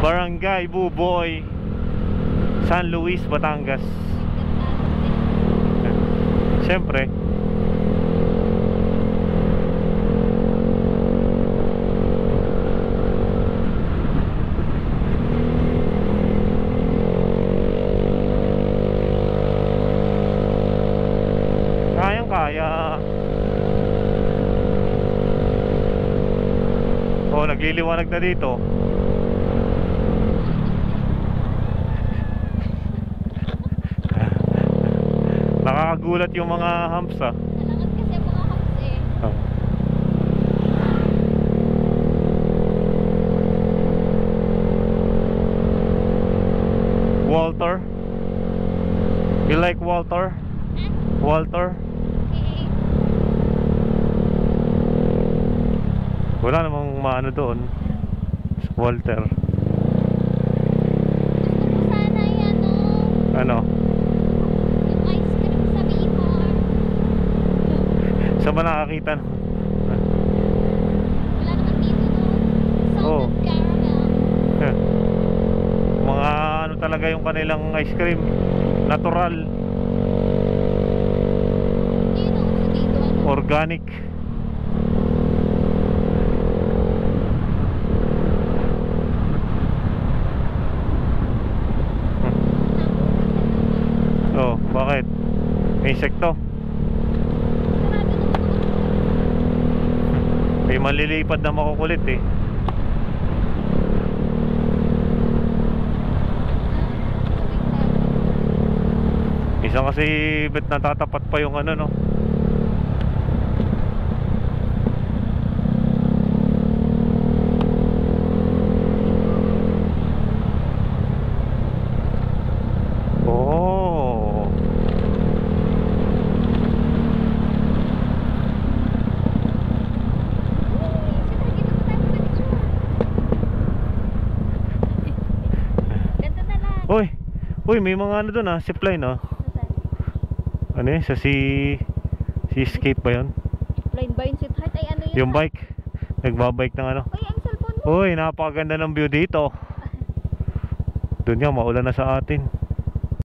Barangay Buboy San Luis, Batangas. Siyempre. Kayang kaya Oh, nagliliwanag na dito Nakakagulat yung mga humps ah Nalangat kasi ang mga house eh. Oh. Walter You like Walter? Ah, Walter? okay. Wala namang maano doon Walter Gusto ko sana yan oh. Ano? Yung ice cream sa Bihar. Ba nakakita? Wala naman dito no. Oh. Eh. Mga ano talaga yung kanilang ice cream Natural ano. Organic Oh, bakit? May insekto Sarado ng mga May malilipad na makukulit eh. Isa kasi bet natatapat pa yung ano no Oh Ganto na lang. Uy, uy may mga ano doon ah, zipline ah Ano yun, sa si si escape ba yun? Blind ba yung sweetheart? Ay ano yun? Yung bike Nagbabike ng ano Uy, ang cellphone mo. Uy, napakaganda ng view dito Doon nga, maulan na sa atin